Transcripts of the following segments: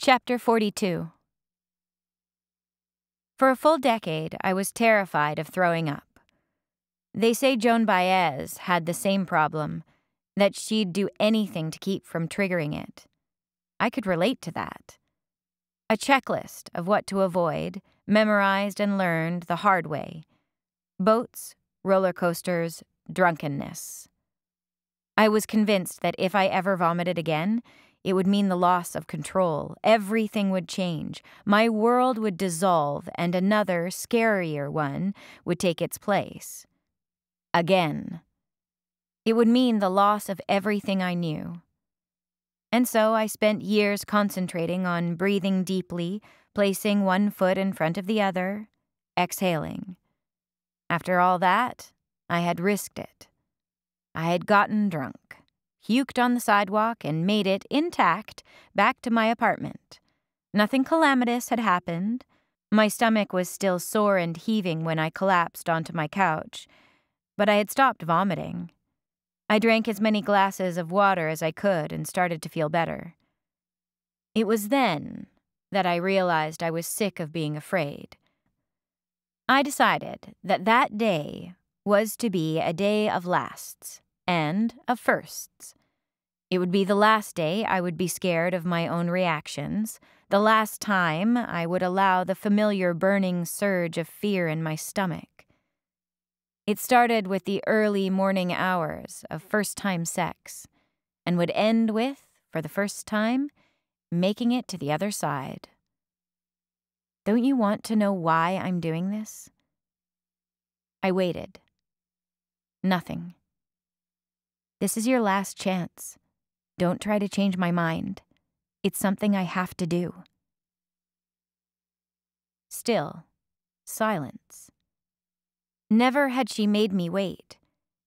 Chapter 42 For a full decade, I was terrified of throwing up. They say Joan Baez had the same problem, that she'd do anything to keep from triggering it. I could relate to that. A checklist of what to avoid, memorized and learned the hard way boats, roller coasters, drunkenness. I was convinced that if I ever vomited again, it would mean the loss of control. Everything would change. My world would dissolve, and another, scarier one would take its place. Again. It would mean the loss of everything I knew. And so I spent years concentrating on breathing deeply, placing one foot in front of the other, exhaling. After all that, I had risked it. I had gotten drunk, puked on the sidewalk, and made it, intact, back to my apartment. Nothing calamitous had happened. My stomach was still sore and heaving when I collapsed onto my couch, but I had stopped vomiting. I drank as many glasses of water as I could and started to feel better. It was then that I realized I was sick of being afraid. I decided that that day was to be a day of lasts and of firsts. It would be the last day I would be scared of my own reactions, the last time I would allow the familiar burning surge of fear in my stomach. It started with the early morning hours of first time sex and would end with, for the first time, making it to the other side. Don't you want to know why I'm doing this? I waited. Nothing. This is your last chance. Don't try to change my mind. It's something I have to do. Still, silence. Never had she made me wait.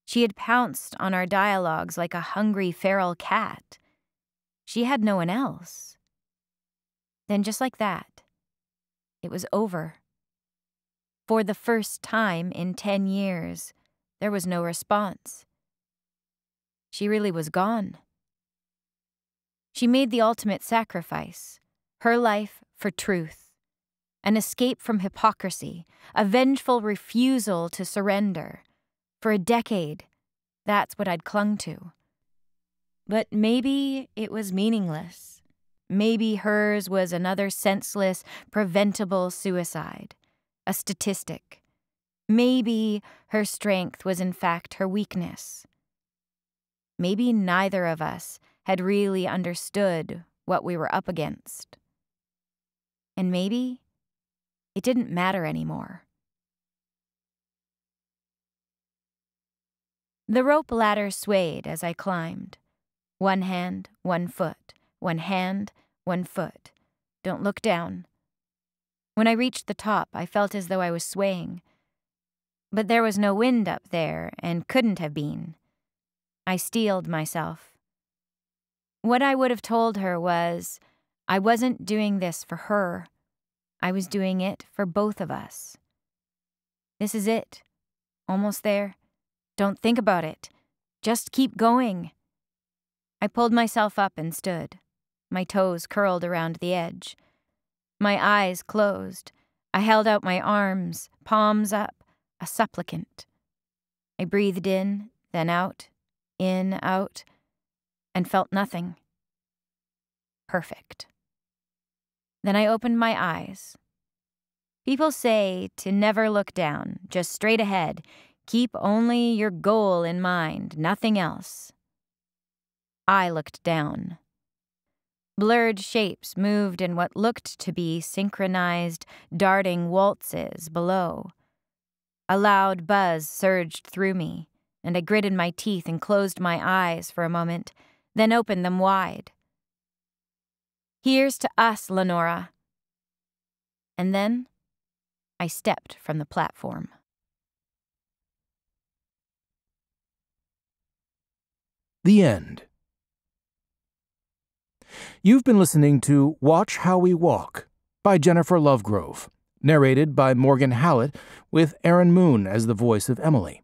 She had pounced on our dialogues like a hungry feral cat. She had no one else. Then, just like that, it was over. For the first time in ten years, there was no response. She really was gone. She made the ultimate sacrifice her life for truth an escape from hypocrisy, a vengeful refusal to surrender. For a decade, that's what I'd clung to. But maybe it was meaningless. Maybe hers was another senseless, preventable suicide, a statistic. Maybe her strength was in fact her weakness. Maybe neither of us had really understood what we were up against. And maybe it didn't matter anymore. The rope ladder swayed as I climbed. One hand, one foot, one hand, one foot. Don't look down. When I reached the top, I felt as though I was swaying. But there was no wind up there, and couldn't have been. I steeled myself. What I would have told her was, I wasn't doing this for her. I was doing it for both of us. This is it. Almost there. Don't think about it. Just keep going. I pulled myself up and stood, my toes curled around the edge. My eyes closed. I held out my arms, palms up, a supplicant. I breathed in, then out, in, out, and felt nothing. Perfect. Then I opened my eyes. People say to never look down, just straight ahead. Keep only your goal in mind, nothing else. I looked down. Blurred shapes moved in what looked to be synchronized, darting waltzes below. A loud buzz surged through me, and I gritted my teeth and closed my eyes for a moment, then opened them wide. Here's to us, Lenora. And then I stepped from the platform. The end. You've been listening to Watch How We Walk by Jennifer Lovegrove, narrated by Morgan Hallett, with Erin Moon as the voice of Emily.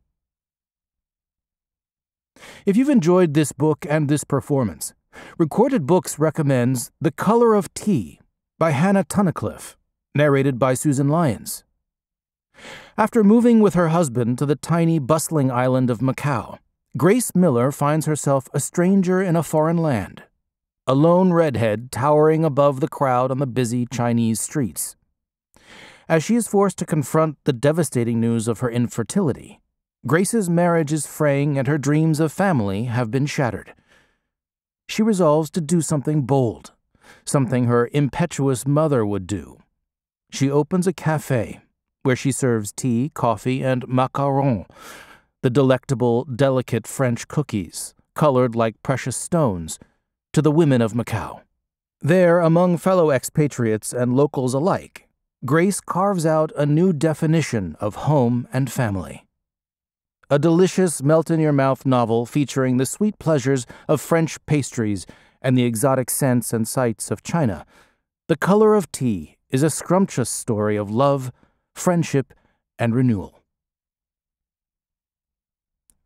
If you've enjoyed this book and this performance, Recorded Books recommends The Color of Tea by Hannah Tunnicliffe, narrated by Susan Lyons. After moving with her husband to the tiny, bustling island of Macau, Grace Miller finds herself a stranger in a foreign land, a lone redhead towering above the crowd on the busy Chinese streets. As she is forced to confront the devastating news of her infertility, Grace's marriage is fraying and her dreams of family have been shattered. She resolves to do something bold, something her impetuous mother would do. She opens a cafe where she serves tea, coffee, and macarons, the delectable, delicate French cookies, colored like precious stones, to the women of Macau. There, among fellow expatriates and locals alike, Grace carves out a new definition of home and family. A delicious, melt in your mouth novel featuring the sweet pleasures of French pastries and the exotic scents and sights of China. The Color of Tea is a scrumptious story of love, friendship, and renewal.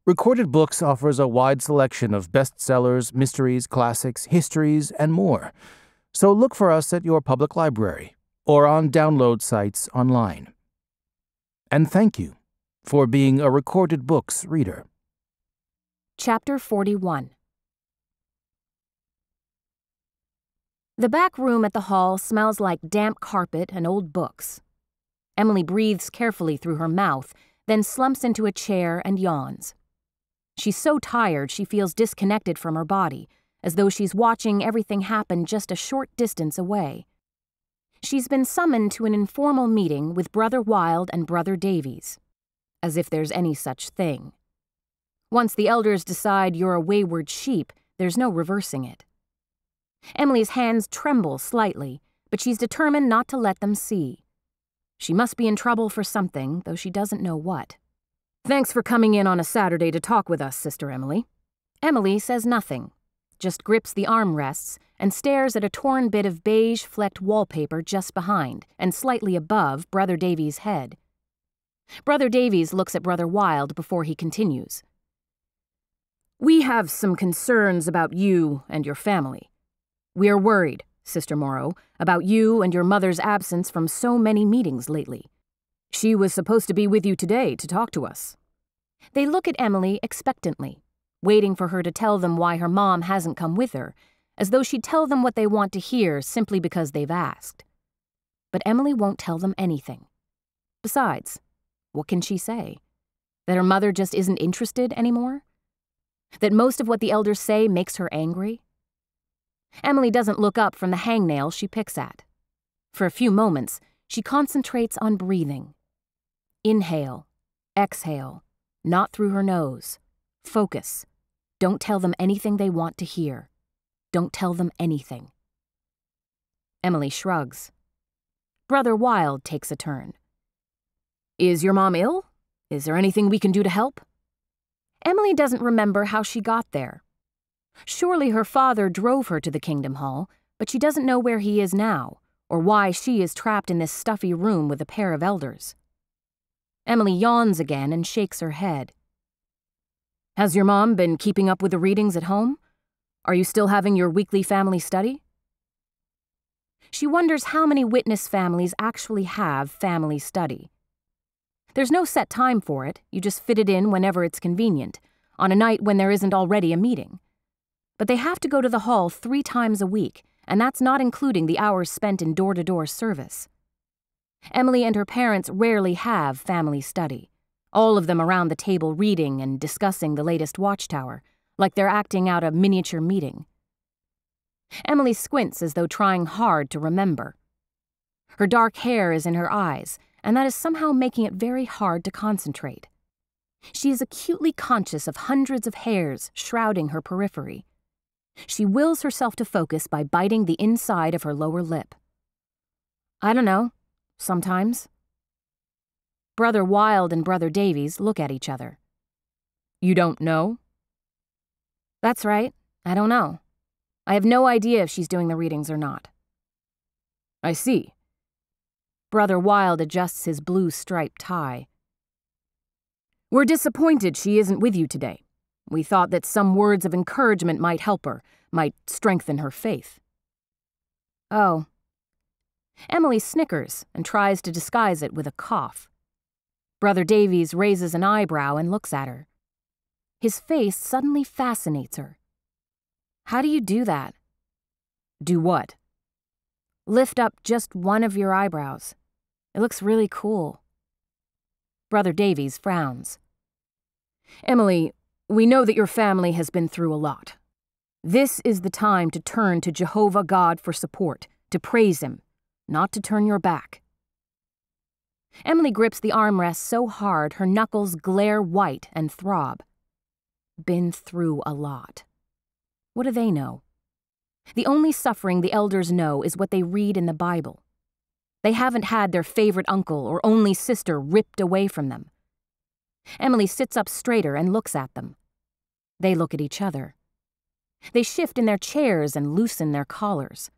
Recorded Books offers a wide selection of bestsellers, mysteries, classics, histories, and more. So look for us at your public library or on download sites online. And thank you for being a Recorded Books reader. Chapter 41 The back room at the hall smells like damp carpet and old books. Emily breathes carefully through her mouth, then slumps into a chair and yawns. She's so tired she feels disconnected from her body, as though she's watching everything happen just a short distance away. She's been summoned to an informal meeting with Brother Wilde and Brother Davies, as if there's any such thing. Once the elders decide you're a wayward sheep, there's no reversing it. Emily's hands tremble slightly, but she's determined not to let them see. She must be in trouble for something, though she doesn't know what. Thanks for coming in on a Saturday to talk with us, Sister Emily. Emily says nothing, just grips the armrests and stares at a torn bit of beige flecked wallpaper just behind and slightly above Brother Davies' head. Brother Davies looks at Brother Wilde before he continues. We have some concerns about you and your family. We are worried, Sister Morrow, about you and your mother's absence from so many meetings lately. She was supposed to be with you today to talk to us. They look at Emily expectantly, waiting for her to tell them why her mom hasn't come with her, as though she'd tell them what they want to hear simply because they've asked. But Emily won't tell them anything. Besides, what can she say? That her mother just isn't interested anymore? That most of what the elders say makes her angry? Emily doesn't look up from the hangnail she picks at. For a few moments, she concentrates on breathing Inhale, exhale, not through her nose. Focus. Don't tell them anything they want to hear. Don't tell them anything. Emily shrugs. Brother Wilde takes a turn. Is your mom ill? Is there anything we can do to help? Emily doesn't remember how she got there. Surely her father drove her to the Kingdom Hall, but she doesn't know where he is now, or why she is trapped in this stuffy room with a pair of elders. Emily yawns again and shakes her head. Has your mom been keeping up with the readings at home? Are you still having your weekly family study? She wonders how many witness families actually have family study. There's no set time for it, you just fit it in whenever it's convenient, on a night when there isn't already a meeting. But they have to go to the hall three times a week, and that's not including the hours spent in door to door service. Emily and her parents rarely have family study, all of them around the table reading and discussing the latest watchtower, like they're acting out a miniature meeting. Emily squints as though trying hard to remember. Her dark hair is in her eyes, and that is somehow making it very hard to concentrate. She is acutely conscious of hundreds of hairs shrouding her periphery. She wills herself to focus by biting the inside of her lower lip. I don't know, sometimes. Brother Wilde and Brother Davies look at each other. You don't know? That's right, I don't know. I have no idea if she's doing the readings or not. I see. Brother Wilde adjusts his blue striped tie. We're disappointed she isn't with you today. We thought that some words of encouragement might help her, might strengthen her faith. Oh. Emily snickers and tries to disguise it with a cough. Brother Davies raises an eyebrow and looks at her. His face suddenly fascinates her. How do you do that? Do what? Lift up just one of your eyebrows. It looks really cool. Brother Davies frowns. Emily, we know that your family has been through a lot. This is the time to turn to Jehovah God for support, to praise Him, not to turn your back. Emily grips the armrest so hard her knuckles glare white and throb. Been through a lot. What do they know? The only suffering the elders know is what they read in the Bible. They haven't had their favorite uncle or only sister ripped away from them. Emily sits up straighter and looks at them. They look at each other. They shift in their chairs and loosen their collars.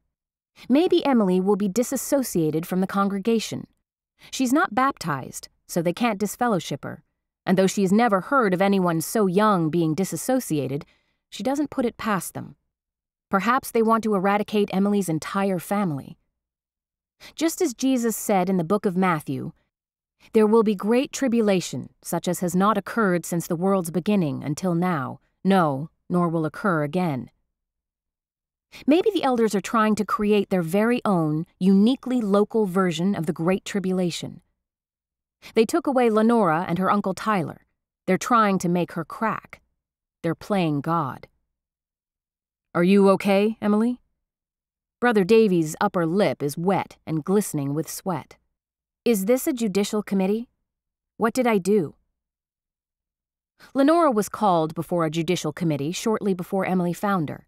Maybe Emily will be disassociated from the congregation. She's not baptized, so they can't disfellowship her, and though she's never heard of anyone so young being disassociated, she doesn't put it past them. Perhaps they want to eradicate Emily's entire family. Just as Jesus said in the book of Matthew, there will be great tribulation, such as has not occurred since the world's beginning until now, no, nor will occur again. Maybe the elders are trying to create their very own, uniquely local version of the Great Tribulation. They took away Lenora and her Uncle Tyler. They're trying to make her crack. They're playing God. Are you okay, Emily? Brother Davies' upper lip is wet and glistening with sweat. Is this a judicial committee? What did I do? Lenora was called before a judicial committee shortly before Emily found her.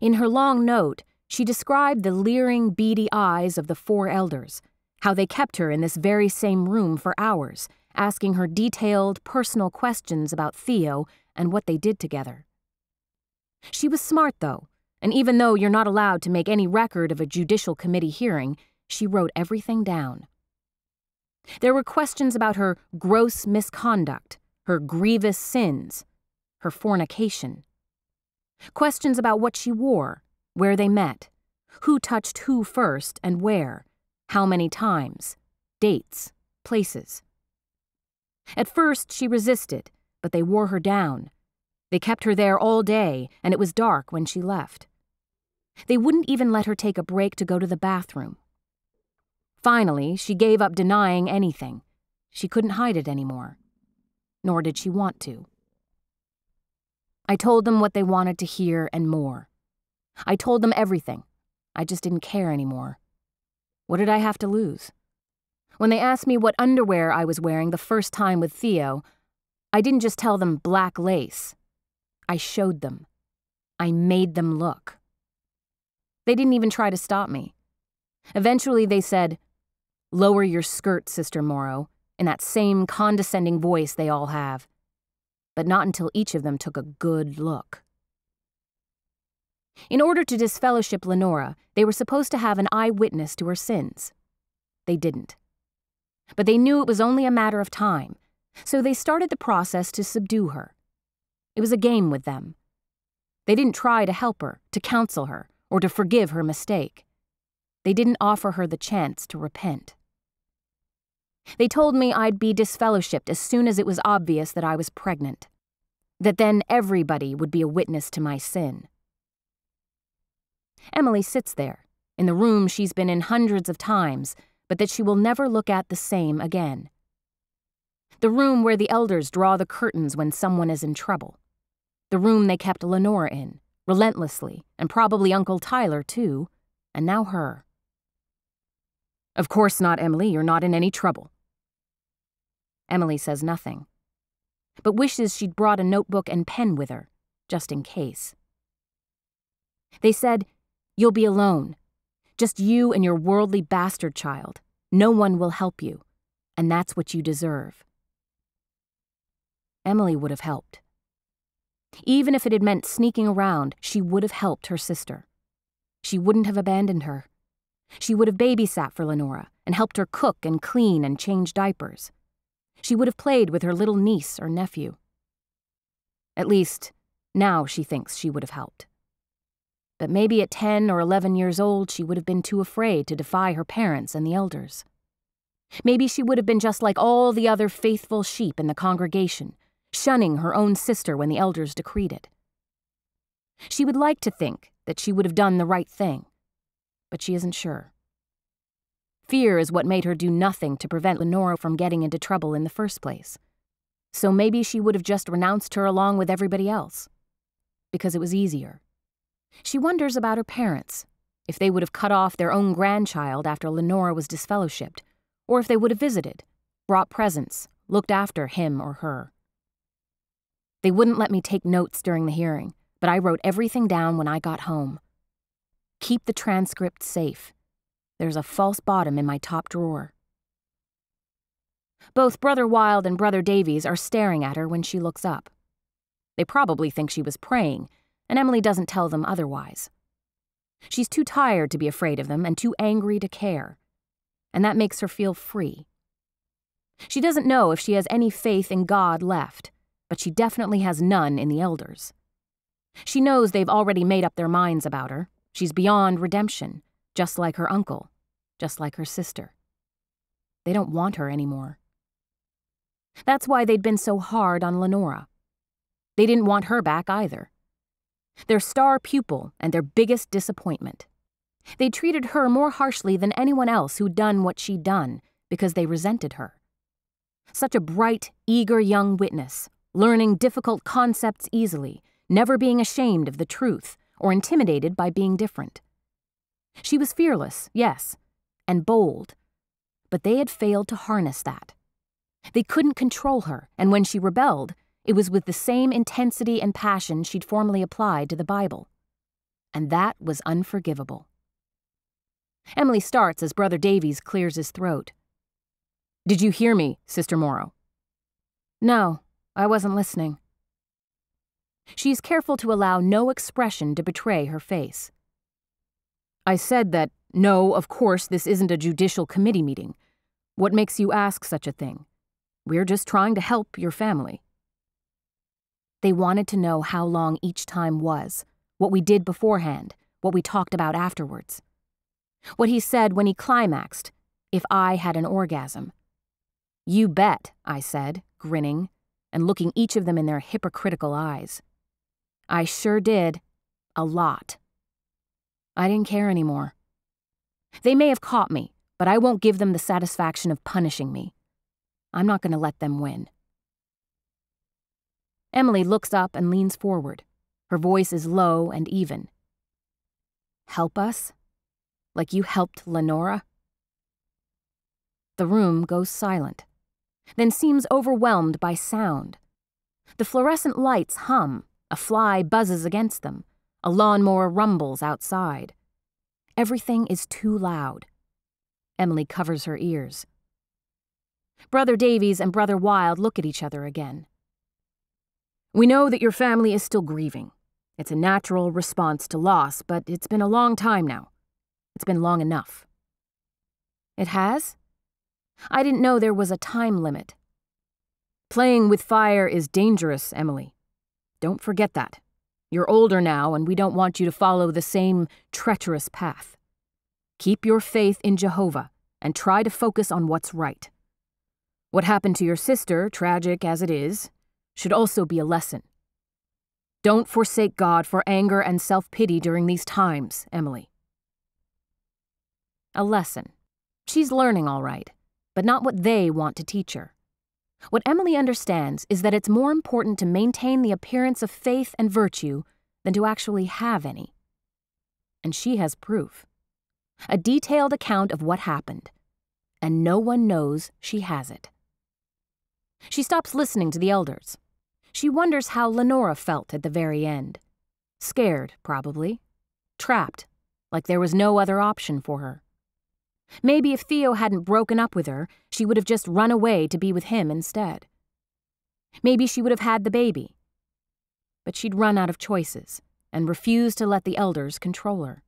In her long note, she described the leering, beady eyes of the four elders, how they kept her in this very same room for hours, asking her detailed, personal questions about Theo and what they did together. She was smart, though, and even though you're not allowed to make any record of a judicial committee hearing, she wrote everything down. There were questions about her gross misconduct, her grievous sins, her fornication. Questions about what she wore, where they met, who touched who first and where, how many times, dates, places. At first, she resisted, but they wore her down. They kept her there all day, and it was dark when she left. They wouldn't even let her take a break to go to the bathroom. Finally, she gave up denying anything. She couldn't hide it anymore. Nor did she want to. I told them what they wanted to hear and more. I told them everything. I just didn't care anymore. What did I have to lose? When they asked me what underwear I was wearing the first time with Theo, I didn't just tell them black lace. I showed them. I made them look. They didn't even try to stop me. Eventually, they said, Lower your skirt, Sister Morrow, in that same condescending voice they all have but not until each of them took a good look. In order to disfellowship Lenora, they were supposed to have an eyewitness to her sins. They didn't. But they knew it was only a matter of time, so they started the process to subdue her. It was a game with them. They didn't try to help her, to counsel her, or to forgive her mistake. They didn't offer her the chance to repent. They told me I'd be disfellowshipped as soon as it was obvious that I was pregnant. That then everybody would be a witness to my sin. Emily sits there, in the room she's been in hundreds of times, but that she will never look at the same again. The room where the elders draw the curtains when someone is in trouble. The room they kept Lenora in, relentlessly, and probably Uncle Tyler, too, and now her. Of course not, Emily. You're not in any trouble. Emily says nothing, but wishes she'd brought a notebook and pen with her, just in case. They said, You'll be alone. Just you and your worldly bastard child. No one will help you, and that's what you deserve. Emily would have helped. Even if it had meant sneaking around, she would have helped her sister. She wouldn't have abandoned her. She would have babysat for Lenora and helped her cook and clean and change diapers. She would have played with her little niece or nephew. At least, now she thinks she would have helped. But maybe at 10 or 11 years old, she would have been too afraid to defy her parents and the elders. Maybe she would have been just like all the other faithful sheep in the congregation, shunning her own sister when the elders decreed it. She would like to think that she would have done the right thing, but she isn't sure. Fear is what made her do nothing to prevent Lenora from getting into trouble in the first place. So maybe she would have just renounced her along with everybody else. Because it was easier. She wonders about her parents, if they would have cut off their own grandchild after Lenora was disfellowshipped, or if they would have visited, brought presents, looked after him or her. They wouldn't let me take notes during the hearing, but I wrote everything down when I got home. Keep the transcript safe. There's a false bottom in my top drawer. Both Brother Wilde and Brother Davies are staring at her when she looks up. They probably think she was praying, and Emily doesn't tell them otherwise. She's too tired to be afraid of them and too angry to care, and that makes her feel free. She doesn't know if she has any faith in God left, but she definitely has none in the elders. She knows they've already made up their minds about her. She's beyond redemption, just like her uncle, just like her sister. They don't want her anymore. That's why they'd been so hard on Lenora. They didn't want her back either. Their star pupil and their biggest disappointment. They treated her more harshly than anyone else who'd done what she'd done because they resented her. Such a bright, eager young witness, learning difficult concepts easily, never being ashamed of the truth or intimidated by being different. She was fearless, yes, and bold, but they had failed to harness that. They couldn't control her, and when she rebelled, it was with the same intensity and passion she'd formerly applied to the Bible. And that was unforgivable. Emily starts as Brother Davies clears his throat. Did you hear me, Sister Morrow? No, I wasn't listening. She's careful to allow no expression to betray her face. I said that, no, of course, this isn't a judicial committee meeting. What makes you ask such a thing? We're just trying to help your family. They wanted to know how long each time was, what we did beforehand, what we talked about afterwards. What he said when he climaxed, if I had an orgasm. You bet, I said, grinning, and looking each of them in their hypocritical eyes. I sure did. A lot. I didn't care anymore. They may have caught me, but I won't give them the satisfaction of punishing me. I'm not going to let them win. Emily looks up and leans forward. Her voice is low and even. Help us? Like you helped Lenora? The room goes silent, then seems overwhelmed by sound. The fluorescent lights hum, a fly buzzes against them, a lawnmower rumbles outside. Everything is too loud. Emily covers her ears. Brother Davies and Brother Wilde look at each other again. We know that your family is still grieving. It's a natural response to loss, but it's been a long time now. It's been long enough. It has? I didn't know there was a time limit. Playing with fire is dangerous, Emily. Don't forget that. You're older now, and we don't want you to follow the same treacherous path. Keep your faith in Jehovah and try to focus on what's right. What happened to your sister, tragic as it is, should also be a lesson. Don't forsake God for anger and self pity during these times, Emily. A lesson. She's learning all right, but not what they want to teach her. What Emily understands is that it's more important to maintain the appearance of faith and virtue than to actually have any. And she has proof a detailed account of what happened, and no one knows she has it. She stops listening to the elders. She wonders how Lenora felt at the very end. Scared, probably. Trapped, like there was no other option for her. Maybe if Theo hadn't broken up with her, she would have just run away to be with him instead. Maybe she would have had the baby. But she'd run out of choices and refused to let the elders control her.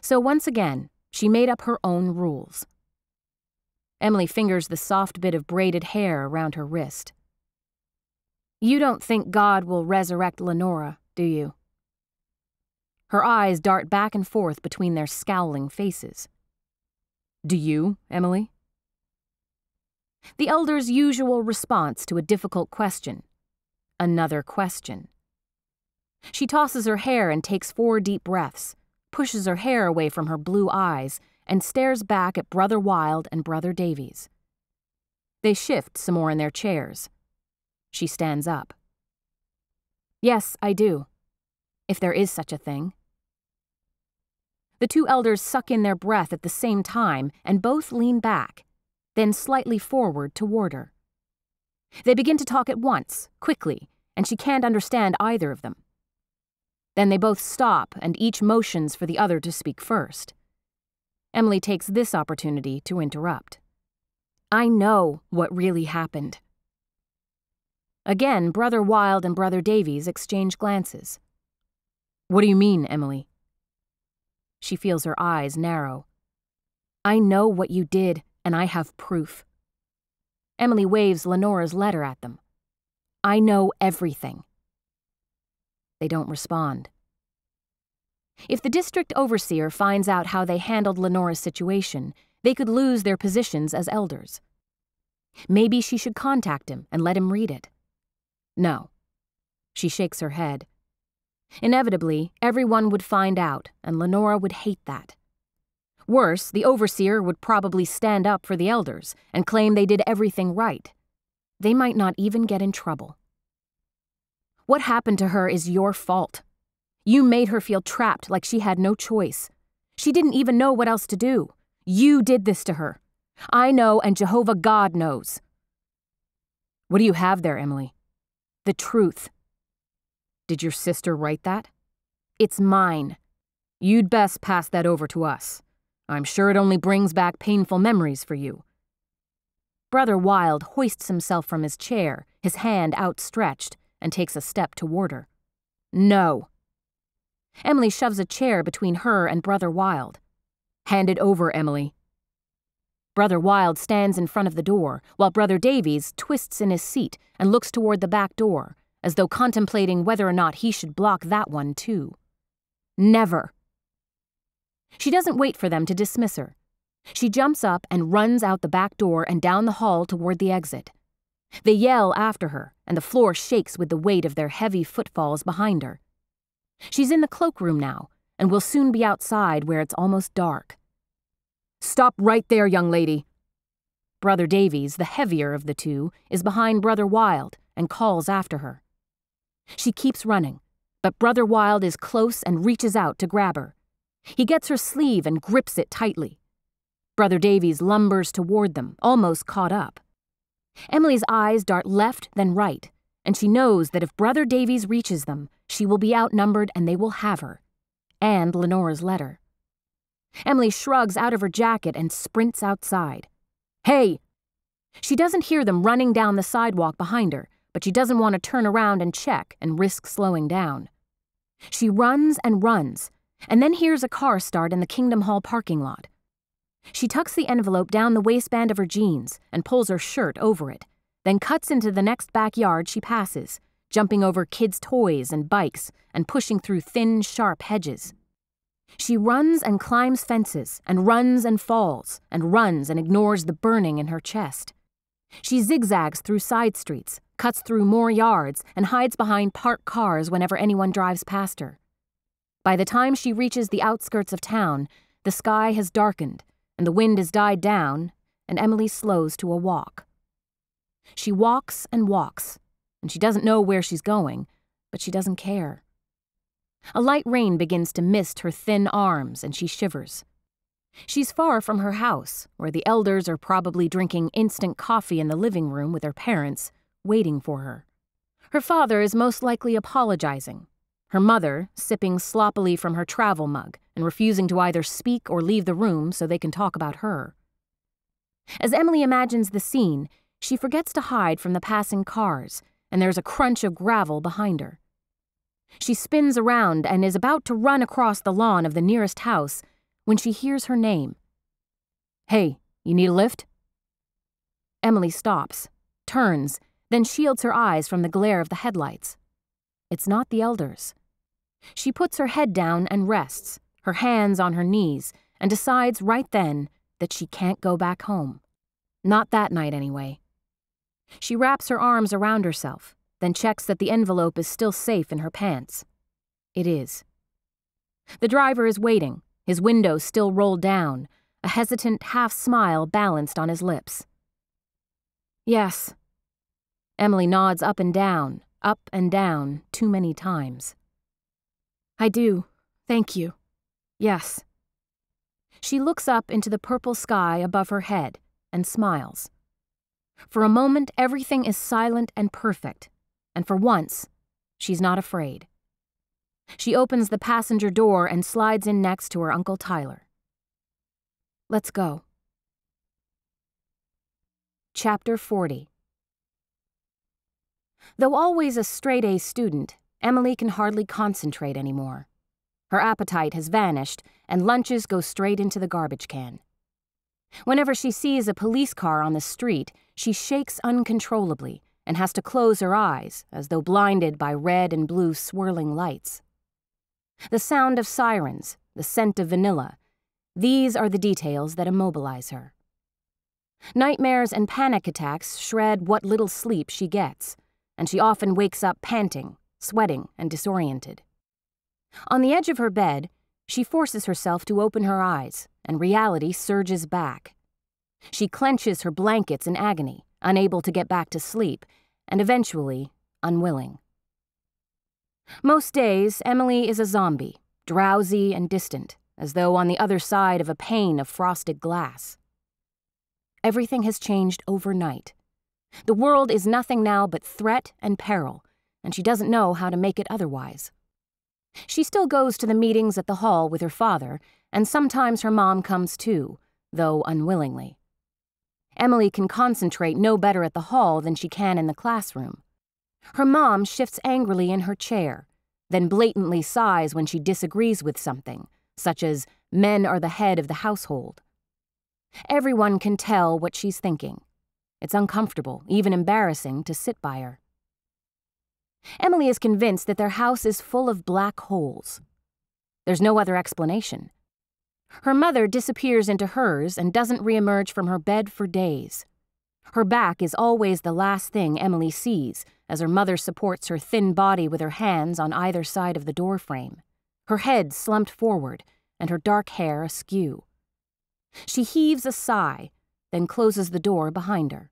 So once again, she made up her own rules. Emily fingers the soft bit of braided hair around her wrist. You don't think God will resurrect Lenora, do you? Her eyes dart back and forth between their scowling faces. Do you, Emily? The elder's usual response to a difficult question. Another question. She tosses her hair and takes four deep breaths, pushes her hair away from her blue eyes, and stares back at Brother Wilde and Brother Davies. They shift some more in their chairs. She stands up. Yes, I do. If there is such a thing. The two elders suck in their breath at the same time and both lean back, then slightly forward toward her. They begin to talk at once, quickly, and she can't understand either of them. Then they both stop and each motions for the other to speak first. Emily takes this opportunity to interrupt. I know what really happened. Again, Brother Wilde and Brother Davies exchange glances. What do you mean, Emily? She feels her eyes narrow. I know what you did, and I have proof. Emily waves Lenora's letter at them. I know everything. They don't respond. If the district overseer finds out how they handled Lenora's situation, they could lose their positions as elders. Maybe she should contact him and let him read it. No. She shakes her head. Inevitably, everyone would find out, and Lenora would hate that. Worse, the overseer would probably stand up for the elders and claim they did everything right. They might not even get in trouble. What happened to her is your fault. You made her feel trapped like she had no choice. She didn't even know what else to do. You did this to her. I know, and Jehovah God knows. What do you have there, Emily? The truth. Did your sister write that? It's mine. You'd best pass that over to us. I'm sure it only brings back painful memories for you. Brother Wilde hoists himself from his chair, his hand outstretched, and takes a step toward her. No. Emily shoves a chair between her and Brother Wilde. Hand it over, Emily. Brother Wilde stands in front of the door, while Brother Davies twists in his seat and looks toward the back door, as though contemplating whether or not he should block that one, too. Never. She doesn't wait for them to dismiss her. She jumps up and runs out the back door and down the hall toward the exit. They yell after her, and the floor shakes with the weight of their heavy footfalls behind her. She's in the cloakroom now, and will soon be outside where it's almost dark. Stop right there, young lady. Brother Davies, the heavier of the two, is behind Brother Wilde and calls after her. She keeps running, but Brother Wilde is close and reaches out to grab her. He gets her sleeve and grips it tightly. Brother Davies lumbers toward them, almost caught up. Emily's eyes dart left, then right, and she knows that if Brother Davies reaches them, she will be outnumbered and they will have her. And Lenora's letter. Emily shrugs out of her jacket and sprints outside. Hey! She doesn't hear them running down the sidewalk behind her, but she doesn't want to turn around and check and risk slowing down. She runs and runs, and then hears a car start in the Kingdom Hall parking lot. She tucks the envelope down the waistband of her jeans and pulls her shirt over it, then cuts into the next backyard she passes, jumping over kids' toys and bikes and pushing through thin, sharp hedges. She runs and climbs fences and runs and falls and runs and ignores the burning in her chest. She zigzags through side streets, cuts through more yards, and hides behind parked cars whenever anyone drives past her. By the time she reaches the outskirts of town, the sky has darkened and the wind has died down, and Emily slows to a walk. She walks and walks, and she doesn't know where she's going, but she doesn't care. A light rain begins to mist her thin arms, and she shivers. She's far from her house, where the elders are probably drinking instant coffee in the living room with their parents, waiting for her. Her father is most likely apologizing. Her mother, sipping sloppily from her travel mug and refusing to either speak or leave the room so they can talk about her. As Emily imagines the scene, she forgets to hide from the passing cars, and there's a crunch of gravel behind her. She spins around and is about to run across the lawn of the nearest house when she hears her name. Hey, you need a lift? Emily stops, turns, then shields her eyes from the glare of the headlights. It's not the elders. She puts her head down and rests, her hands on her knees, and decides right then that she can't go back home. Not that night, anyway. She wraps her arms around herself, then checks that the envelope is still safe in her pants. It is. The driver is waiting, his window still rolled down, a hesitant half smile balanced on his lips. Yes. Emily nods up and down, up and down, too many times. I do. Thank you. Yes. She looks up into the purple sky above her head and smiles. For a moment, everything is silent and perfect, and for once, she's not afraid. She opens the passenger door and slides in next to her Uncle Tyler. Let's go. Chapter 40 Though always a straight A student, Emily can hardly concentrate anymore. Her appetite has vanished, and lunches go straight into the garbage can. Whenever she sees a police car on the street, she shakes uncontrollably and has to close her eyes as though blinded by red and blue swirling lights. The sound of sirens, the scent of vanilla, these are the details that immobilize her. Nightmares and panic attacks shred what little sleep she gets, and she often wakes up panting, sweating, and disoriented. On the edge of her bed, she forces herself to open her eyes, and reality surges back. She clenches her blankets in agony, unable to get back to sleep, and eventually unwilling. Most days, Emily is a zombie, drowsy and distant, as though on the other side of a pane of frosted glass. Everything has changed overnight. The world is nothing now but threat and peril, and she doesn't know how to make it otherwise. She still goes to the meetings at the hall with her father, and sometimes her mom comes too, though unwillingly. Emily can concentrate no better at the hall than she can in the classroom. Her mom shifts angrily in her chair, then blatantly sighs when she disagrees with something, such as men are the head of the household. Everyone can tell what she's thinking. It's uncomfortable, even embarrassing, to sit by her. Emily is convinced that their house is full of black holes. There's no other explanation. Her mother disappears into hers and doesn't reemerge from her bed for days. Her back is always the last thing Emily sees as her mother supports her thin body with her hands on either side of the doorframe, her head slumped forward and her dark hair askew. She heaves a sigh, then closes the door behind her.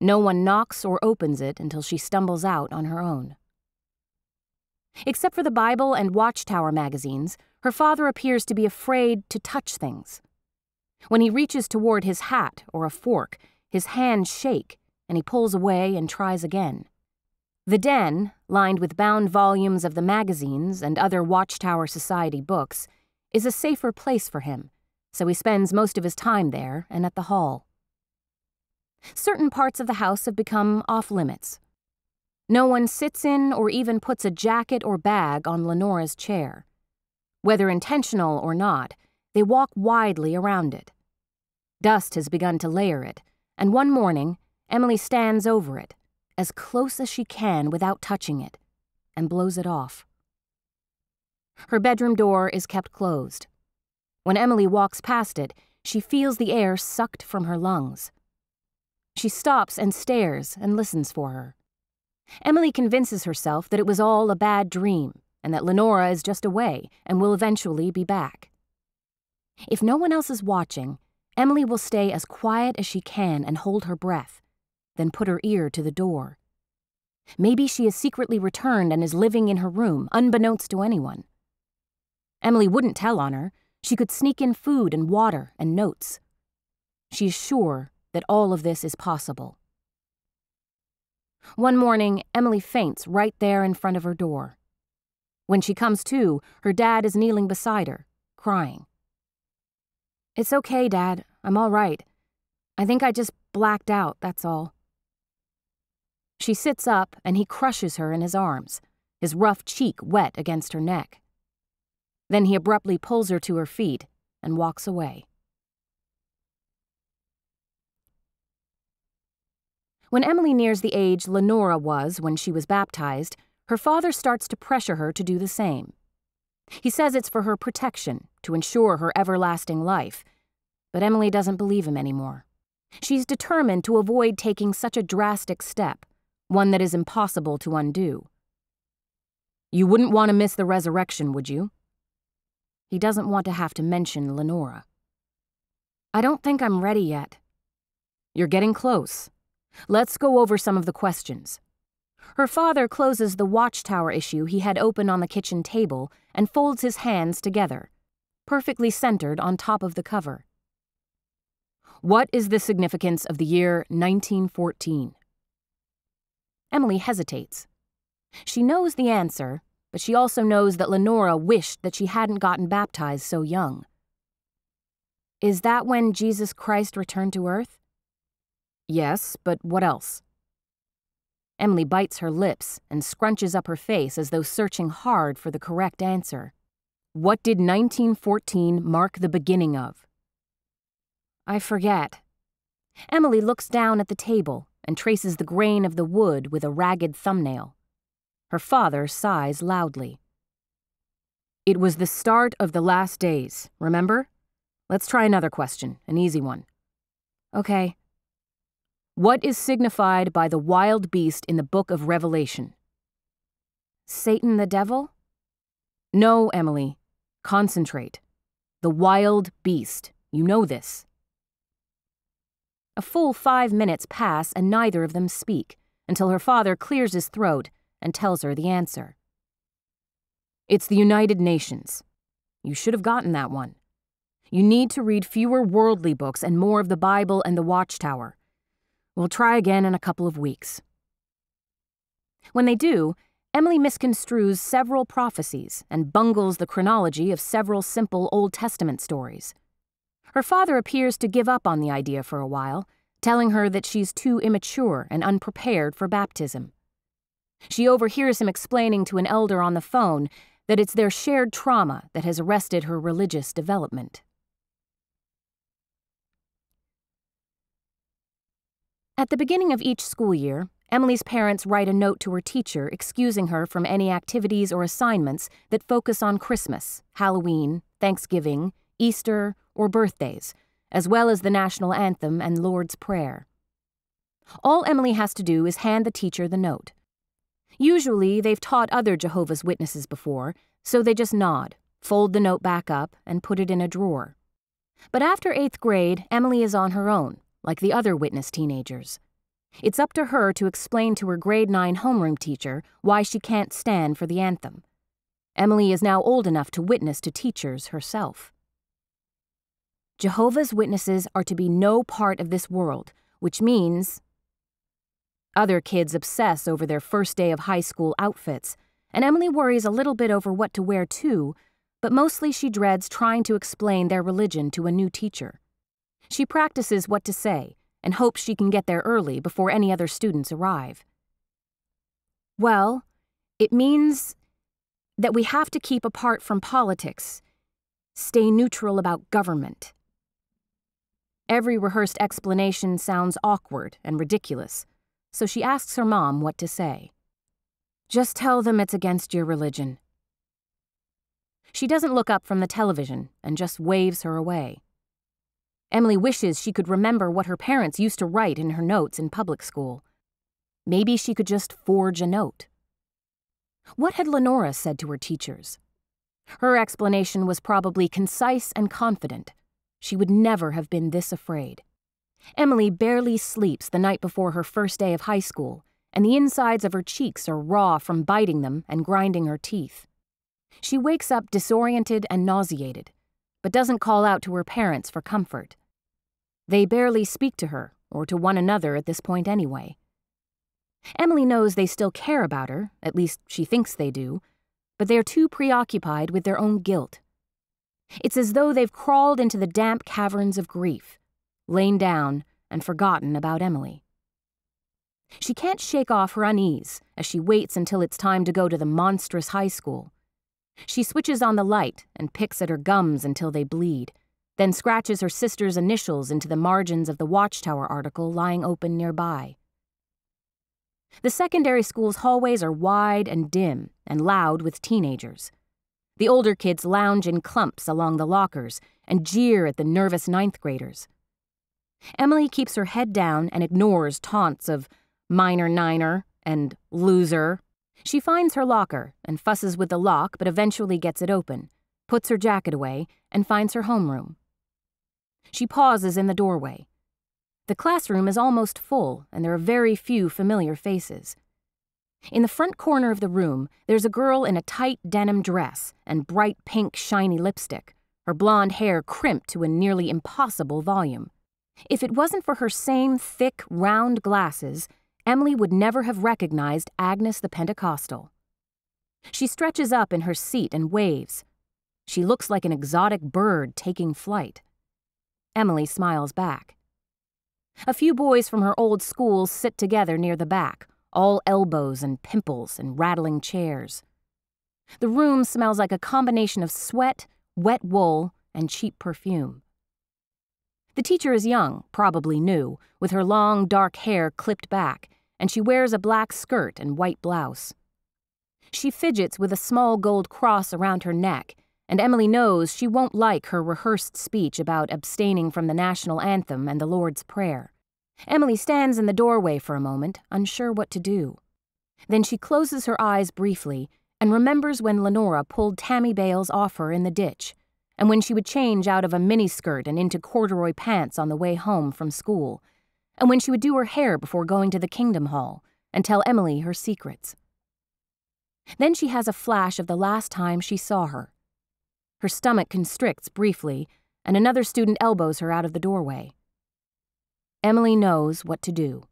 No one knocks or opens it until she stumbles out on her own. Except for the Bible and Watchtower magazines, her father appears to be afraid to touch things. When he reaches toward his hat or a fork, his hands shake and he pulls away and tries again. The den, lined with bound volumes of the magazines and other Watchtower Society books, is a safer place for him, so he spends most of his time there and at the hall. Certain parts of the house have become off limits. No one sits in or even puts a jacket or bag on Lenora's chair. Whether intentional or not, they walk widely around it. Dust has begun to layer it, and one morning, Emily stands over it, as close as she can without touching it, and blows it off. Her bedroom door is kept closed. When Emily walks past it, she feels the air sucked from her lungs. She stops and stares and listens for her. Emily convinces herself that it was all a bad dream and that Lenora is just away and will eventually be back. If no one else is watching, Emily will stay as quiet as she can and hold her breath, then put her ear to the door. Maybe she has secretly returned and is living in her room, unbeknownst to anyone. Emily wouldn't tell on her. She could sneak in food and water and notes. She is sure that all of this is possible. One morning, Emily faints right there in front of her door. When she comes to, her dad is kneeling beside her, crying. It's okay, Dad. I'm all right. I think I just blacked out, that's all. She sits up, and he crushes her in his arms, his rough cheek wet against her neck. Then he abruptly pulls her to her feet and walks away. When Emily nears the age Lenora was when she was baptized, her father starts to pressure her to do the same. He says it's for her protection, to ensure her everlasting life, but Emily doesn't believe him anymore. She's determined to avoid taking such a drastic step, one that is impossible to undo. You wouldn't want to miss the resurrection, would you? He doesn't want to have to mention Lenora. I don't think I'm ready yet. You're getting close. Let's go over some of the questions. Her father closes the watchtower issue he had open on the kitchen table and folds his hands together, perfectly centered on top of the cover. What is the significance of the year 1914? Emily hesitates. She knows the answer, but she also knows that Lenora wished that she hadn't gotten baptized so young. Is that when Jesus Christ returned to earth? Yes, but what else? Emily bites her lips and scrunches up her face as though searching hard for the correct answer. What did 1914 mark the beginning of? I forget. Emily looks down at the table and traces the grain of the wood with a ragged thumbnail. Her father sighs loudly. It was the start of the last days, remember? Let's try another question, an easy one. Okay. What is signified by the wild beast in the book of Revelation? Satan the devil? No, Emily. Concentrate. The wild beast. You know this. A full five minutes pass and neither of them speak until her father clears his throat and tells her the answer. It's the United Nations. You should have gotten that one. You need to read fewer worldly books and more of the Bible and the Watchtower. We'll try again in a couple of weeks. When they do, Emily misconstrues several prophecies and bungles the chronology of several simple Old Testament stories. Her father appears to give up on the idea for a while, telling her that she's too immature and unprepared for baptism. She overhears him explaining to an elder on the phone that it's their shared trauma that has arrested her religious development. At the beginning of each school year, Emily's parents write a note to her teacher excusing her from any activities or assignments that focus on Christmas, Halloween, Thanksgiving, Easter, or birthdays, as well as the national anthem and Lord's Prayer. All Emily has to do is hand the teacher the note. Usually, they've taught other Jehovah's Witnesses before, so they just nod, fold the note back up, and put it in a drawer. But after eighth grade, Emily is on her own, like the other witness teenagers. It's up to her to explain to her grade 9 homeroom teacher why she can't stand for the anthem. Emily is now old enough to witness to teachers herself. Jehovah's Witnesses are to be no part of this world, which means. Other kids obsess over their first day of high school outfits, and Emily worries a little bit over what to wear too, but mostly she dreads trying to explain their religion to a new teacher. She practices what to say and hopes she can get there early before any other students arrive. Well, it means that we have to keep apart from politics, stay neutral about government. Every rehearsed explanation sounds awkward and ridiculous, so she asks her mom what to say. Just tell them it's against your religion. She doesn't look up from the television and just waves her away. Emily wishes she could remember what her parents used to write in her notes in public school. Maybe she could just forge a note. What had Lenora said to her teachers? Her explanation was probably concise and confident. She would never have been this afraid. Emily barely sleeps the night before her first day of high school, and the insides of her cheeks are raw from biting them and grinding her teeth. She wakes up disoriented and nauseated, but doesn't call out to her parents for comfort. They barely speak to her, or to one another at this point anyway. Emily knows they still care about her, at least she thinks they do, but they're too preoccupied with their own guilt. It's as though they've crawled into the damp caverns of grief, lain down, and forgotten about Emily. She can't shake off her unease as she waits until it's time to go to the monstrous high school. She switches on the light and picks at her gums until they bleed, then scratches her sister's initials into the margins of the Watchtower article lying open nearby. The secondary school's hallways are wide and dim and loud with teenagers. The older kids lounge in clumps along the lockers and jeer at the nervous ninth graders. Emily keeps her head down and ignores taunts of minor niner and loser. She finds her locker and fusses with the lock, but eventually gets it open, puts her jacket away, and finds her homeroom. She pauses in the doorway. The classroom is almost full, and there are very few familiar faces. In the front corner of the room, there's a girl in a tight denim dress and bright pink shiny lipstick, her blonde hair crimped to a nearly impossible volume. If it wasn't for her same thick, round glasses, Emily would never have recognized Agnes the Pentecostal. She stretches up in her seat and waves. She looks like an exotic bird taking flight. Emily smiles back. A few boys from her old school sit together near the back, all elbows and pimples and rattling chairs. The room smells like a combination of sweat, wet wool, and cheap perfume. The teacher is young, probably new, with her long, dark hair clipped back, and she wears a black skirt and white blouse. She fidgets with a small gold cross around her neck, and Emily knows she won't like her rehearsed speech about abstaining from the national anthem and the Lord's Prayer. Emily stands in the doorway for a moment, unsure what to do. Then she closes her eyes briefly and remembers when Lenora pulled Tammy Bales off her in the ditch and when she would change out of a miniskirt and into corduroy pants on the way home from school, and when she would do her hair before going to the Kingdom Hall and tell Emily her secrets. Then she has a flash of the last time she saw her. Her stomach constricts briefly, and another student elbows her out of the doorway. Emily knows what to do.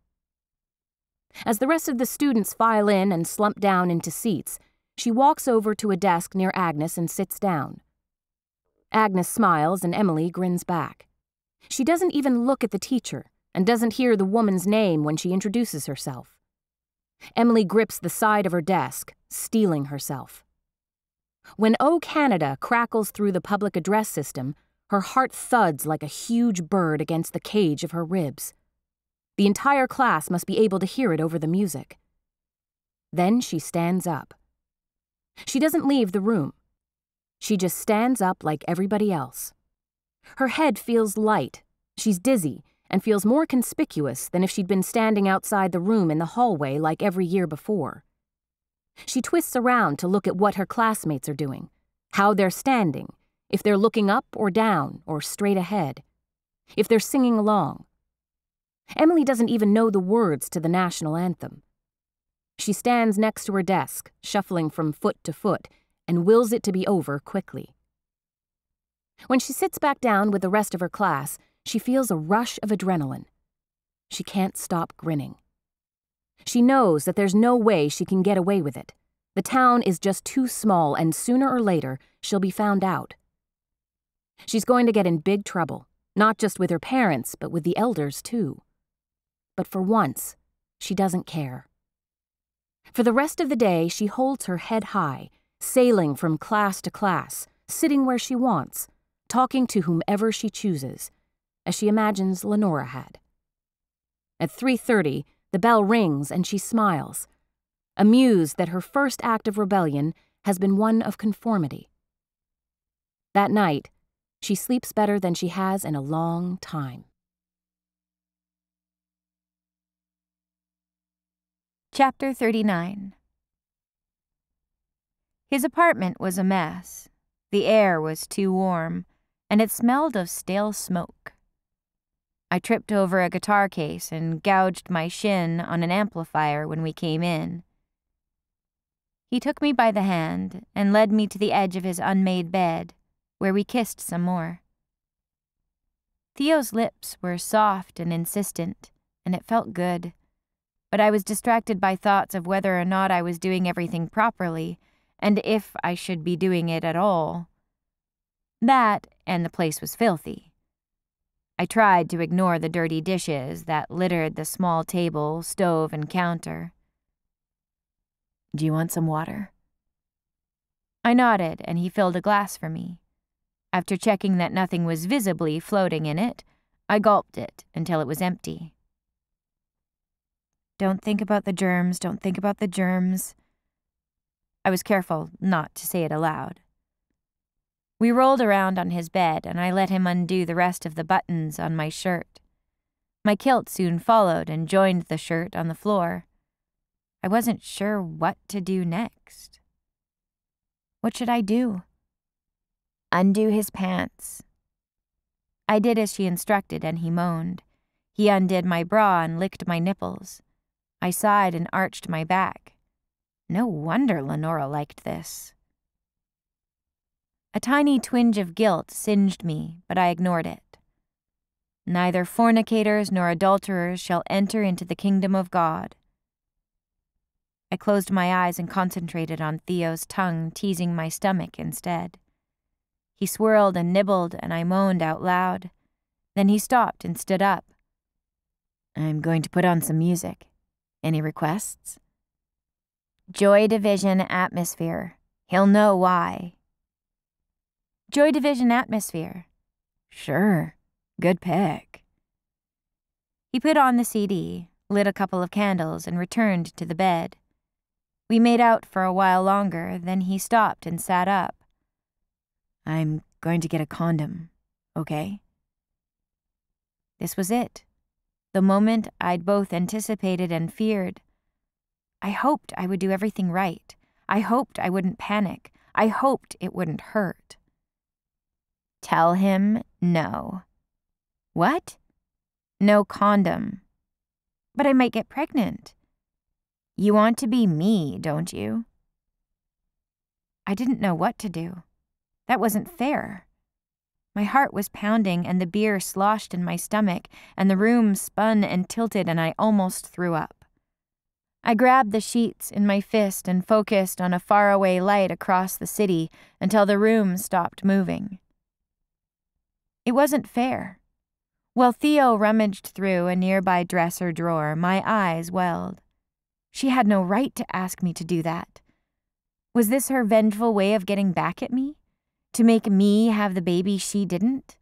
As the rest of the students file in and slump down into seats, she walks over to a desk near Agnes and sits down. Agnes smiles and Emily grins back. She doesn't even look at the teacher and doesn't hear the woman's name when she introduces herself. Emily grips the side of her desk, steeling herself. When O Canada crackles through the public address system, her heart thuds like a huge bird against the cage of her ribs. The entire class must be able to hear it over the music. Then she stands up. She doesn't leave the room. She just stands up like everybody else. Her head feels light, she's dizzy, and feels more conspicuous than if she'd been standing outside the room in the hallway like every year before. She twists around to look at what her classmates are doing, how they're standing, if they're looking up or down or straight ahead, if they're singing along. Emily doesn't even know the words to the national anthem. She stands next to her desk, shuffling from foot to foot, and wills it to be over quickly. When she sits back down with the rest of her class, she feels a rush of adrenaline. She can't stop grinning. She knows that there's no way she can get away with it. The town is just too small, and sooner or later, she'll be found out. She's going to get in big trouble, not just with her parents, but with the elders, too. But for once, she doesn't care. For the rest of the day, she holds her head high sailing from class to class, sitting where she wants, talking to whomever she chooses, as she imagines Lenora had. At 3:30, the bell rings and she smiles, amused that her first act of rebellion has been one of conformity. That night, she sleeps better than she has in a long time. Chapter 39 his apartment was a mess. The air was too warm, and it smelled of stale smoke. I tripped over a guitar case and gouged my shin on an amplifier when we came in. He took me by the hand and led me to the edge of his unmade bed, where we kissed some more. Theo's lips were soft and insistent, and it felt good, but I was distracted by thoughts of whether or not I was doing everything properly and if I should be doing it at all. That, and the place was filthy. I tried to ignore the dirty dishes that littered the small table, stove, and counter. Do you want some water? I nodded, and he filled a glass for me. After checking that nothing was visibly floating in it, I gulped it until it was empty. Don't think about the germs, don't think about the germs. I was careful not to say it aloud. We rolled around on his bed, and I let him undo the rest of the buttons on my shirt. My kilt soon followed and joined the shirt on the floor. I wasn't sure what to do next. What should I do? Undo his pants. I did as she instructed, and he moaned. He undid my bra and licked my nipples. I sighed and arched my back. No wonder Lenora liked this. A tiny twinge of guilt singed me, but I ignored it. Neither fornicators nor adulterers shall enter into the kingdom of God. I closed my eyes and concentrated on Theo's tongue teasing my stomach instead. He swirled and nibbled, and I moaned out loud. Then he stopped and stood up. I'm going to put on some music. Any requests? Joy Division Atmosphere. He'll know why. Joy Division Atmosphere. Sure. Good pick. He put on the CD, lit a couple of candles, and returned to the bed. We made out for a while longer, then he stopped and sat up. I'm going to get a condom, okay? This was it. The moment I'd both anticipated and feared. I hoped I would do everything right. I hoped I wouldn't panic. I hoped it wouldn't hurt. Tell him no. What? No condom. But I might get pregnant. You want to be me, don't you? I didn't know what to do. That wasn't fair. My heart was pounding, and the beer sloshed in my stomach, and the room spun and tilted, and I almost threw up. I grabbed the sheets in my fist and focused on a faraway light across the city until the room stopped moving. It wasn't fair. While Theo rummaged through a nearby dresser drawer, my eyes welled. She had no right to ask me to do that. Was this her vengeful way of getting back at me? To make me have the baby she didn't?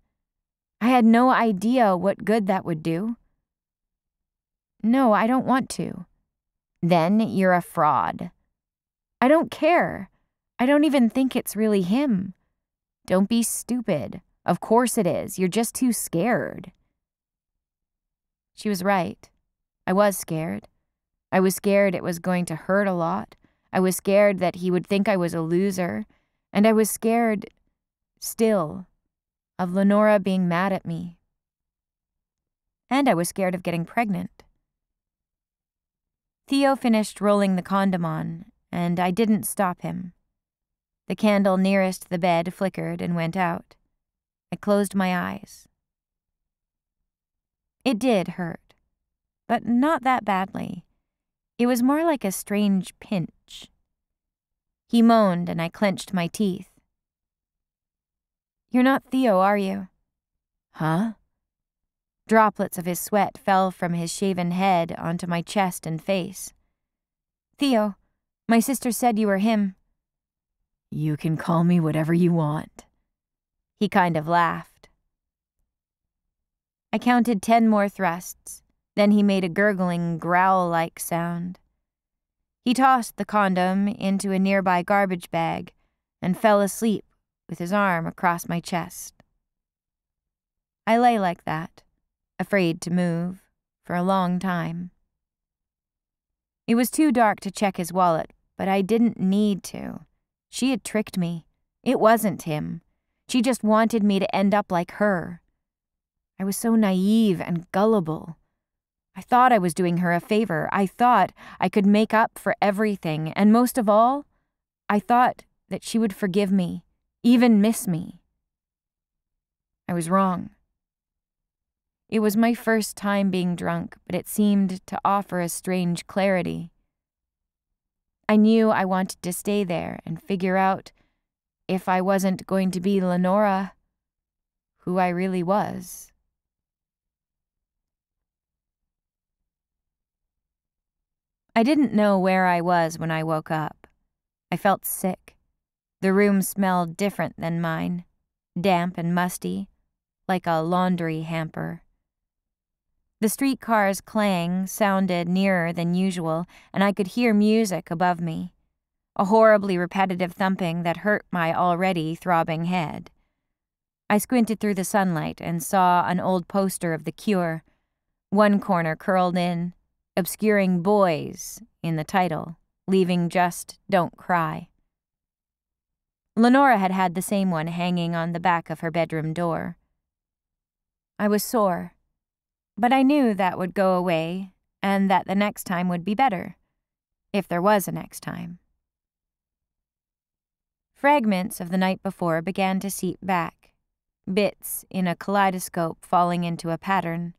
I had no idea what good that would do. No, I don't want to. Then you're a fraud. I don't care. I don't even think it's really him. Don't be stupid. Of course it is. You're just too scared. She was right. I was scared. I was scared it was going to hurt a lot. I was scared that he would think I was a loser. And I was scared, still, of Lenora being mad at me. And I was scared of getting pregnant. Theo finished rolling the condom on, and I didn't stop him. The candle nearest the bed flickered and went out. I closed my eyes. It did hurt, but not that badly. It was more like a strange pinch. He moaned, and I clenched my teeth. You're not Theo, are you? Huh? Droplets of his sweat fell from his shaven head onto my chest and face. Theo, my sister said you were him. You can call me whatever you want. He kind of laughed. I counted ten more thrusts. Then he made a gurgling, growl like sound. He tossed the condom into a nearby garbage bag and fell asleep with his arm across my chest. I lay like that, afraid to move, for a long time. It was too dark to check his wallet, but I didn't need to. She had tricked me. It wasn't him. She just wanted me to end up like her. I was so naive and gullible. I thought I was doing her a favor. I thought I could make up for everything, and most of all, I thought that she would forgive me, even miss me. I was wrong. It was my first time being drunk, but it seemed to offer a strange clarity. I knew I wanted to stay there and figure out if I wasn't going to be Lenora, who I really was. I didn't know where I was when I woke up. I felt sick. The room smelled different than mine, damp and musty, like a laundry hamper. The streetcar's clang sounded nearer than usual, and I could hear music above me, a horribly repetitive thumping that hurt my already throbbing head. I squinted through the sunlight and saw an old poster of the cure, one corner curled in, obscuring boys in the title, leaving just Don't Cry. Lenora had had the same one hanging on the back of her bedroom door. I was sore but I knew that would go away and that the next time would be better, if there was a next time. Fragments of the night before began to seep back, bits in a kaleidoscope falling into a pattern.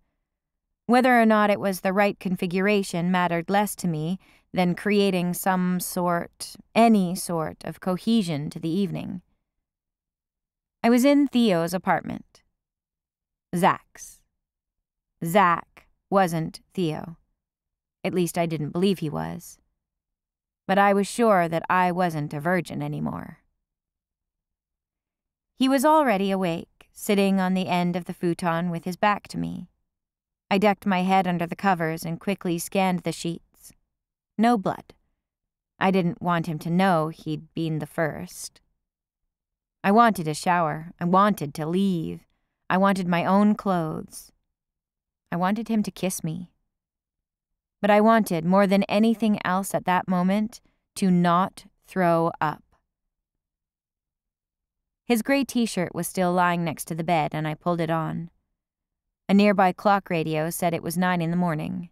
Whether or not it was the right configuration mattered less to me than creating some sort, any sort, of cohesion to the evening. I was in Theo's apartment. Zach's. Zach wasn't Theo. At least I didn't believe he was. But I was sure that I wasn't a virgin anymore. He was already awake, sitting on the end of the futon with his back to me. I ducked my head under the covers and quickly scanned the sheets. No blood. I didn't want him to know he'd been the first. I wanted a shower. I wanted to leave. I wanted my own clothes. I wanted him to kiss me. But I wanted, more than anything else at that moment, to not throw up. His gray t shirt was still lying next to the bed, and I pulled it on. A nearby clock radio said it was nine in the morning.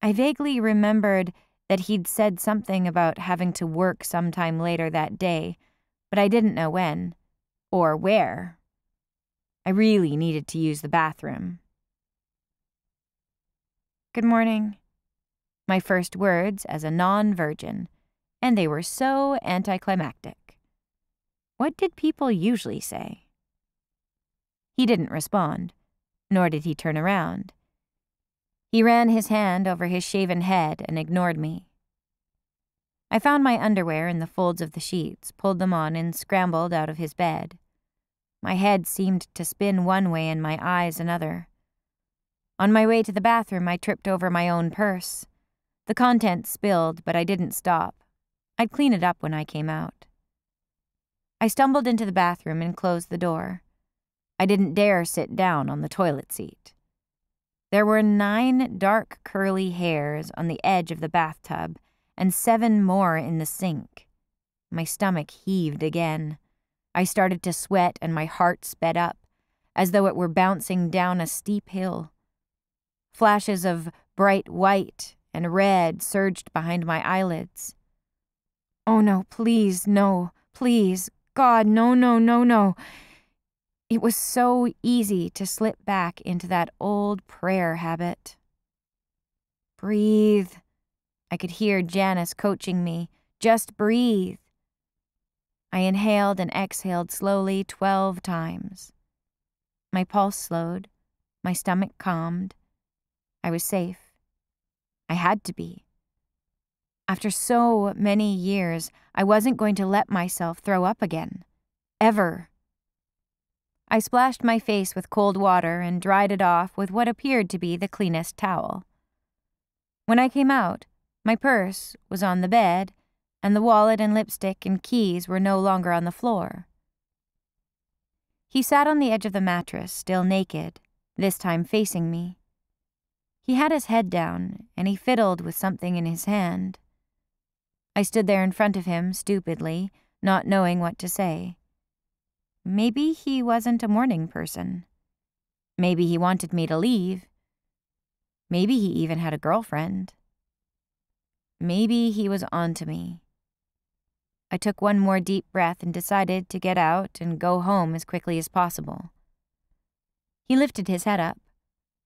I vaguely remembered that he'd said something about having to work sometime later that day, but I didn't know when or where. I really needed to use the bathroom. Good morning. My first words as a non virgin, and they were so anticlimactic. What did people usually say? He didn't respond, nor did he turn around. He ran his hand over his shaven head and ignored me. I found my underwear in the folds of the sheets, pulled them on, and scrambled out of his bed. My head seemed to spin one way and my eyes another. On my way to the bathroom, I tripped over my own purse. The contents spilled, but I didn't stop. I'd clean it up when I came out. I stumbled into the bathroom and closed the door. I didn't dare sit down on the toilet seat. There were nine dark curly hairs on the edge of the bathtub and seven more in the sink. My stomach heaved again. I started to sweat and my heart sped up, as though it were bouncing down a steep hill. Flashes of bright white and red surged behind my eyelids. Oh no, please, no, please, God, no, no, no, no. It was so easy to slip back into that old prayer habit. Breathe. I could hear Janice coaching me. Just breathe. I inhaled and exhaled slowly twelve times. My pulse slowed, my stomach calmed, I was safe. I had to be. After so many years, I wasn't going to let myself throw up again. Ever. I splashed my face with cold water and dried it off with what appeared to be the cleanest towel. When I came out, my purse was on the bed, and the wallet and lipstick and keys were no longer on the floor. He sat on the edge of the mattress, still naked, this time facing me. He had his head down, and he fiddled with something in his hand. I stood there in front of him, stupidly, not knowing what to say. Maybe he wasn't a morning person. Maybe he wanted me to leave. Maybe he even had a girlfriend. Maybe he was on to me. I took one more deep breath and decided to get out and go home as quickly as possible. He lifted his head up.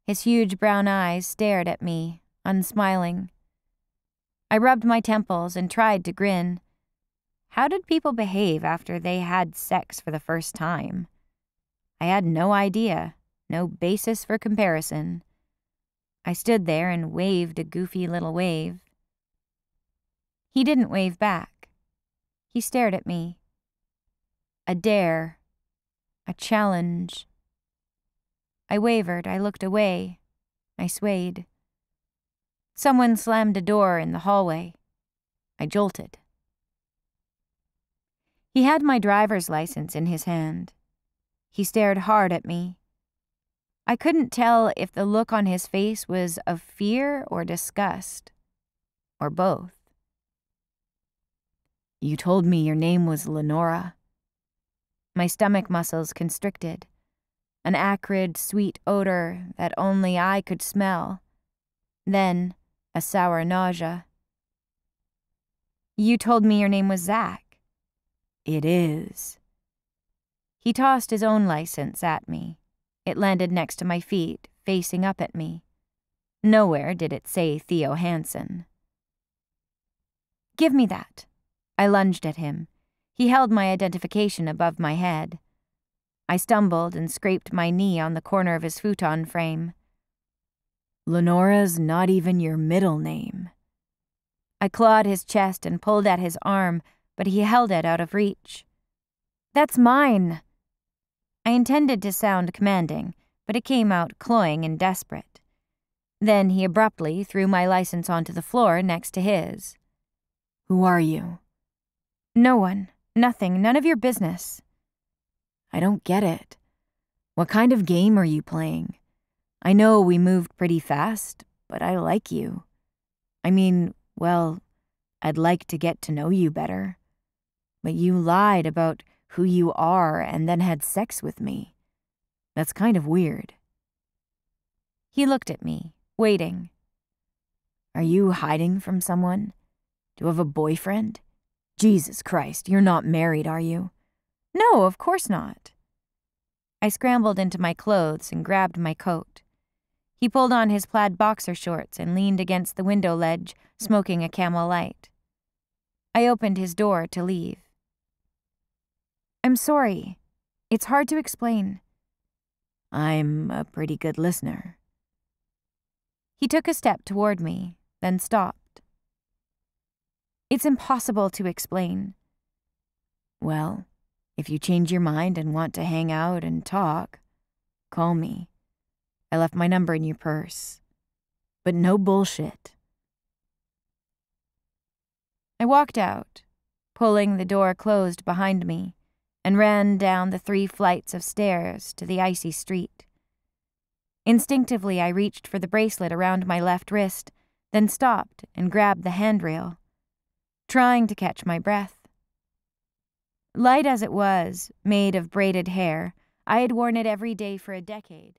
His huge brown eyes stared at me, unsmiling. I rubbed my temples and tried to grin. How did people behave after they had sex for the first time? I had no idea, no basis for comparison. I stood there and waved a goofy little wave. He didn't wave back. He stared at me. A dare. A challenge. I wavered. I looked away. I swayed. Someone slammed a door in the hallway. I jolted. He had my driver's license in his hand. He stared hard at me. I couldn't tell if the look on his face was of fear or disgust, or both. You told me your name was Lenora. My stomach muscles constricted. An acrid, sweet odor that only I could smell. Then, a sour nausea. You told me your name was Zach. It is. He tossed his own license at me. It landed next to my feet, facing up at me. Nowhere did it say Theo Hansen. Give me that. I lunged at him. He held my identification above my head. I stumbled and scraped my knee on the corner of his futon frame. Lenora's not even your middle name. I clawed his chest and pulled at his arm, but he held it out of reach. That's mine! I intended to sound commanding, but it came out cloying and desperate. Then he abruptly threw my license onto the floor next to his. Who are you? No one. Nothing. None of your business. I don't get it. What kind of game are you playing? I know we moved pretty fast, but I like you. I mean, well, I'd like to get to know you better. But you lied about who you are and then had sex with me. That's kind of weird. He looked at me, waiting. Are you hiding from someone? Do you have a boyfriend? Jesus Christ, you're not married, are you? No, of course not. I scrambled into my clothes and grabbed my coat. He pulled on his plaid boxer shorts and leaned against the window ledge, smoking a camel light. I opened his door to leave. I'm sorry. It's hard to explain. I'm a pretty good listener. He took a step toward me, then stopped. It's impossible to explain. Well, if you change your mind and want to hang out and talk, call me. I left my number in your purse. But no bullshit. I walked out, pulling the door closed behind me, and ran down the three flights of stairs to the icy street. Instinctively, I reached for the bracelet around my left wrist, then stopped and grabbed the handrail trying to catch my breath. Light as it was, made of braided hair, I had worn it every day for a decade.